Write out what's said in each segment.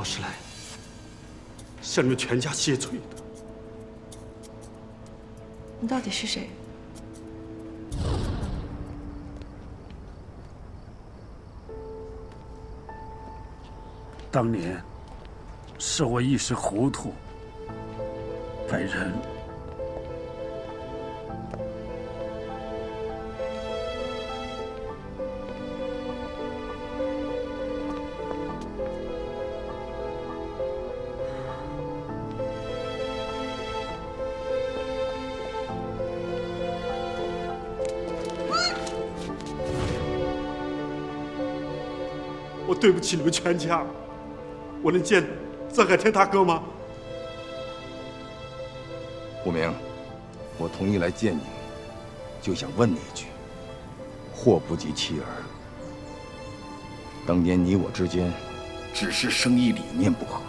我是来向你们全家谢罪的。你到底是谁？当年是我一时糊涂，被人我对不起你们全家。我能见曾海天大哥吗？武明，我同意来见你，就想问你一句：祸不及妻儿。当年你我之间只是生意理念不合，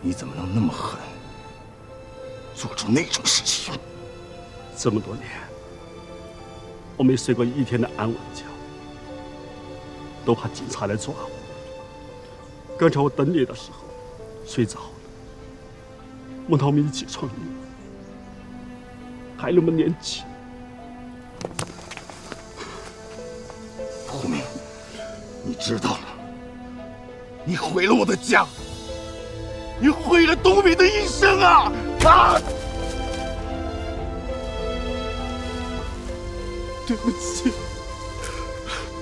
你怎么能那么狠，做出那种事情？这么多年，我没睡过一天的安稳觉，都怕警察来抓我。刚才我等你的时候，睡着了，梦到我们一起创业，还那么年轻。胡明，你知道了，你毁了我的家，你毁了东明的一生啊！啊！对不起，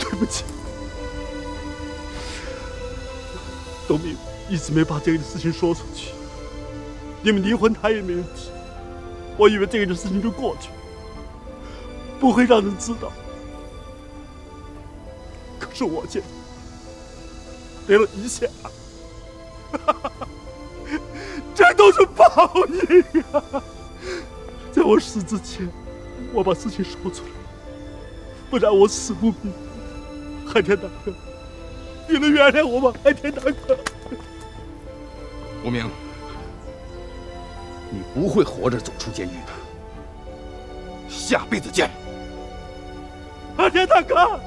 对不起。东明一直没把这个事情说出去，你们离婚他也没有提，我以为这个事情就过去，不会让人知道。可是我见得了一切，这都是报应啊！在我死之前，我把事情说出来，不然我死不瞑目。海天大哥。你能原谅我吗，阿天大哥？无名，你不会活着走出监狱的。下辈子见，阿天大哥。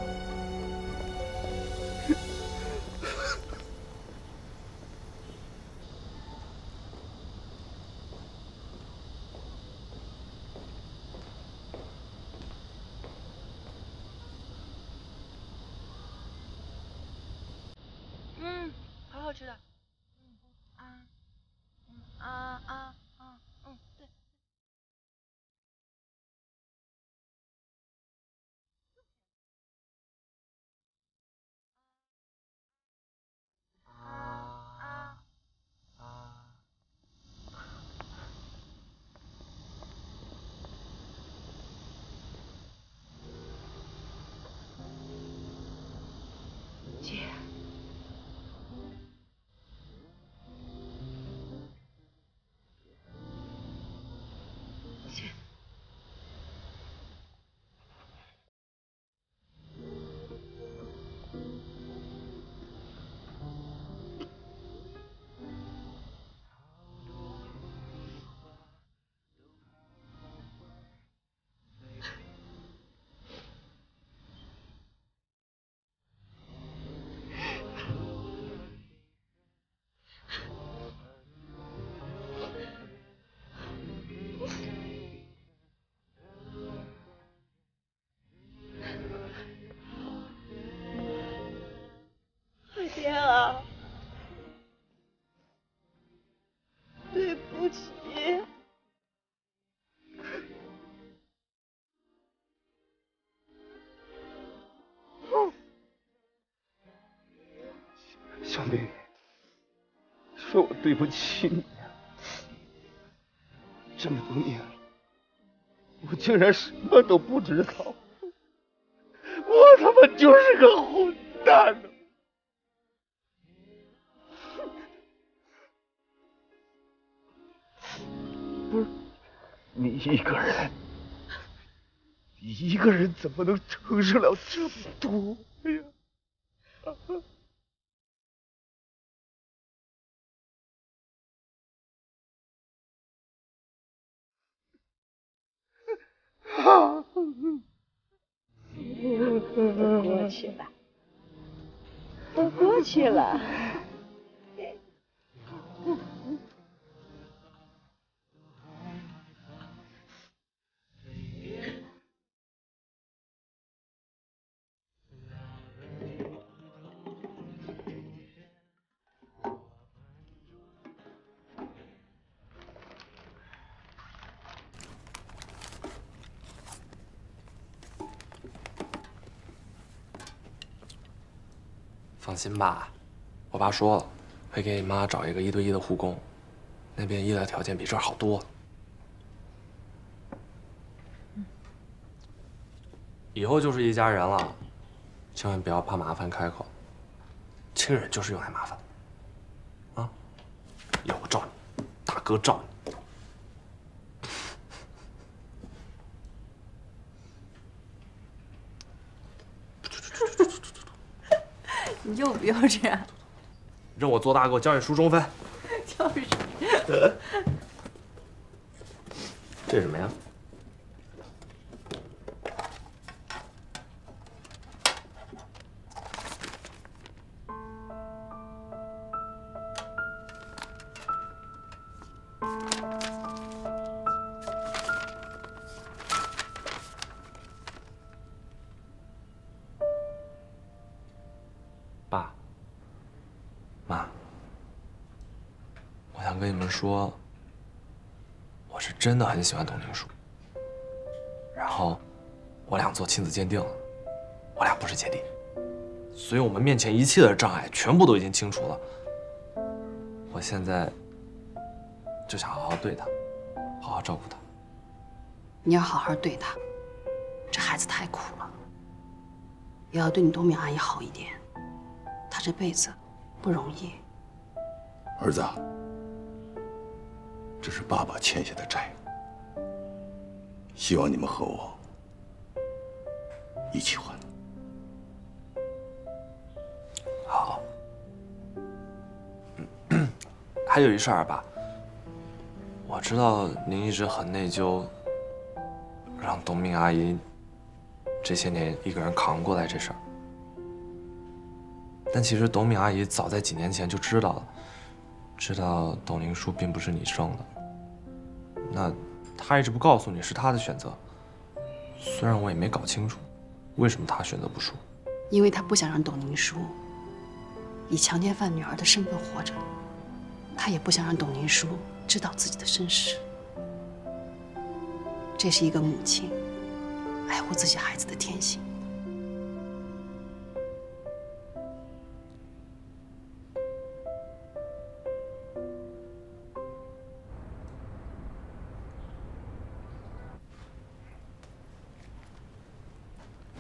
好吃的。对不起你，这么多年，我竟然什么都不知道，我他妈就是个混蛋！不是你一个人，你一个人怎么能承受了这么多呀？都过去了，都过去了。放心吧，我爸说了，会给你妈找一个一对一的护工，那边医疗条件比这儿好多了。以后就是一家人了，千万不要怕麻烦开口。亲人就是用来麻烦的，啊！要我罩你，大哥罩你。你幼不幼稚啊？让我做大给我，教你书中分。就是。这是什么呀？跟你们说，我是真的很喜欢董明书。然后，我俩做亲子鉴定了，我俩不是姐弟，所以我们面前一切的障碍全部都已经清除了。我现在就想好好对他，好好照顾他。你要好好对他，这孩子太苦了，也要对你冬敏阿姨好一点。她这辈子不容易，儿子，这是爸爸欠下的债，希望你们和我一起还。好。还有一事儿，爸，我知道您一直很内疚，让董敏阿姨这些年一个人扛过来这事儿。但其实董敏阿姨早在几年前就知道了，知道董灵书并不是你生的。那她一直不告诉你是她的选择，虽然我也没搞清楚，为什么她选择不说。因为她不想让董宁书以强奸犯女儿的身份活着，她也不想让董宁书知道自己的身世。这是一个母亲爱护自己孩子的天性。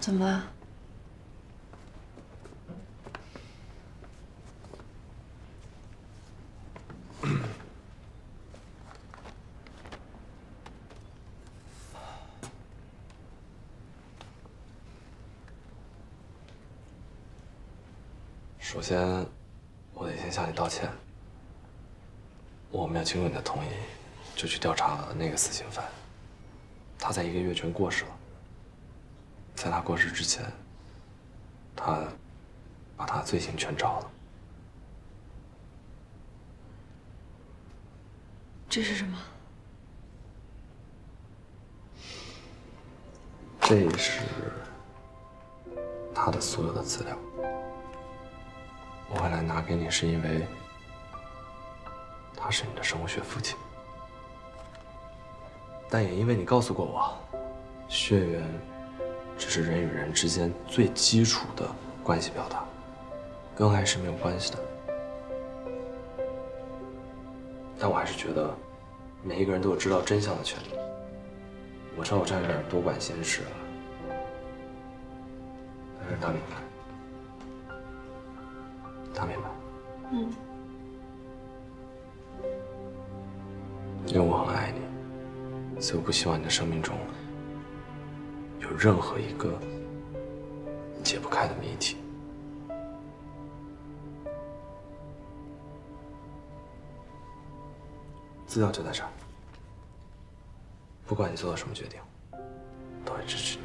怎么了？首先，我得先向你道歉。我没有经过你的同意，就去调查那个死刑犯。他在一个月前过世了。在他过世之前，他把他的罪行全招了。这是什么？这是他的所有的资料。我会来拿给你，是因为他是你的生物学父亲，但也因为你告诉过我，血缘。这是人与人之间最基础的关系表达，跟爱是没有关系的。但我还是觉得，每一个人都有知道真相的权利。我知道我这样有点多管闲事了，但是他明白，他明白。嗯。因为我很爱你，所以我不希望你的生命中。有任何一个解不开的谜题，资料就在这儿。不管你做了什么决定，都会支持你。